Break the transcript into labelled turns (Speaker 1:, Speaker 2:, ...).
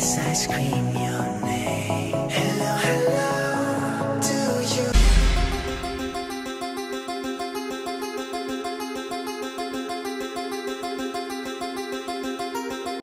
Speaker 1: as I scream your name.